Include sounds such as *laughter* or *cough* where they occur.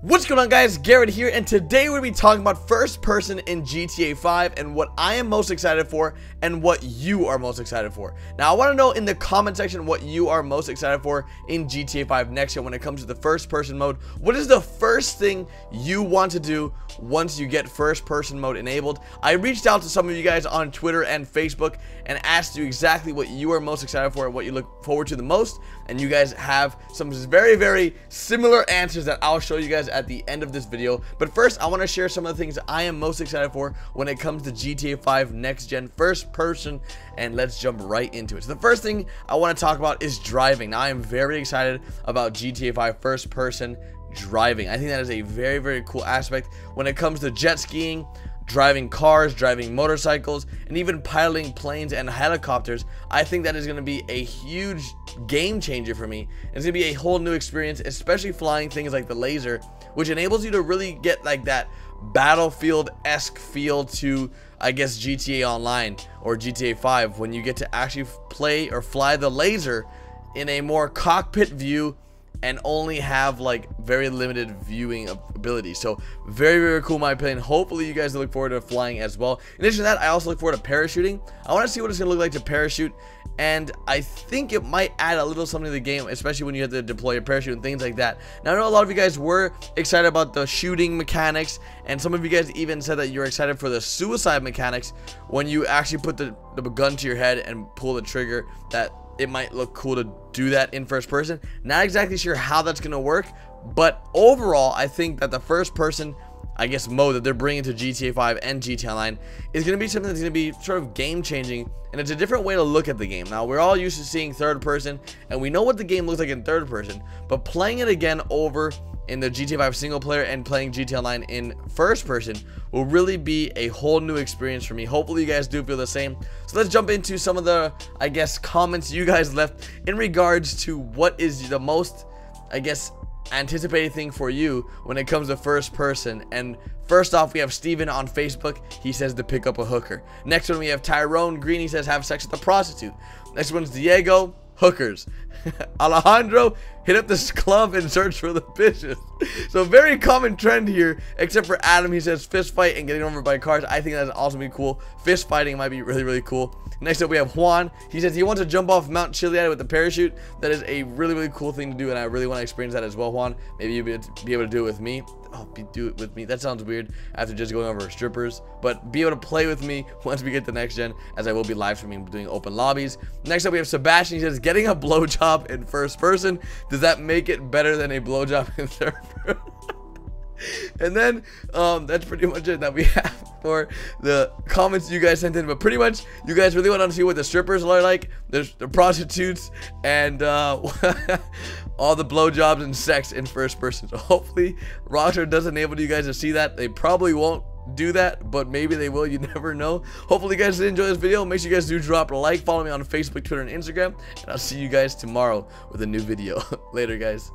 What's going on guys, Garrett here, and today we're going to be talking about first person in GTA 5 and what I am most excited for and what you are most excited for. Now I want to know in the comment section what you are most excited for in GTA 5 next year when it comes to the first person mode. What is the first thing you want to do once you get first person mode enabled? I reached out to some of you guys on Twitter and Facebook and asked you exactly what you are most excited for and what you look forward to the most, and you guys have some very, very similar answers that I'll show you guys at the end of this video. But first, I want to share some of the things I am most excited for when it comes to GTA 5 next gen first person. And let's jump right into it. So the first thing I want to talk about is driving. Now, I am very excited about GTA 5 first person driving. I think that is a very, very cool aspect when it comes to jet skiing, driving cars, driving motorcycles, and even piloting planes and helicopters, I think that is going to be a huge game changer for me. It's to be a whole new experience, especially flying things like the Lazer, which enables you to really get like that battlefield-esque feel to I guess GTA Online or GTA 5 when you get to actually play or fly the Lazer in a more cockpit view and only have like very limited viewing ability. So very, very cool my opinion. Hopefully you guys look forward to flying as well. In addition to that, I also look forward to parachuting. I want to see what it's going to look like to parachute. And I think it might add a little something to the game, especially when you have to deploy your parachute and things like that. Now, I know a lot of you guys were excited about the shooting mechanics, and some of you guys even said that you're excited for the suicide mechanics when you actually put the, the gun to your head and pull the trigger that it might look cool to do that in first person. Not exactly sure how that's going to work, but overall, I think that the first person, I guess, mode that they're bringing to GTA 5 and GTA Online is going to be something that's going to be sort of game changing, and it's a different way to look at the game. Now, we're all used to seeing third person, and we know what the game looks like in third person, but playing it again over in the GTA 5 single player and playing GTA Online in first person will really be a whole new experience for me. Hopefully you guys do feel the same. So let's jump into some of the, I guess, comments you guys left in regards to what is the most, I guess, anticipated thing for you when it comes to first person. And first off, we have Steven on Facebook. He says to pick up a hooker. Next one, we have Tyrone Green. He says have sex with a prostitute. Next one's Diego hookers. *laughs* Alejandro hit up this club and search for the bitches. *laughs* So very common trend here, except for Adam. He says fist fight and getting over by cars. I think that's also be cool. Fist fighting might be really, really cool. Next up, we have Juan. He says he wants to jump off Mount Chiliad with the parachute. That is a really, really cool thing to do, and I really want to experience that as well, Juan. Maybe you'll be able to do it with me. Oh, be, do it with me. That sounds weird after just going over strippers. But be able to play with me *laughs* once we get the next gen, as I will be live streaming doing open lobbies. Next up, we have Sebastian. He says, getting a blowjob in first person. Does that make it better than a blowjob *laughs* in third person? *laughs* and then um, that's pretty much it that we have for the comments you guys sent in but pretty much you guys really want to see what the strippers are like the, the prostitutes and uh, *laughs* all the blowjobs and sex in first person. So hopefully Rockstar does enable you guys to see that. They probably won't do that but maybe they will you *laughs* never know. Hopefully you guys did enjoy this video. Make sure you guys do drop a like follow me on facebook twitter and instagram and i'll see you guys tomorrow with a new video. *laughs* Later guys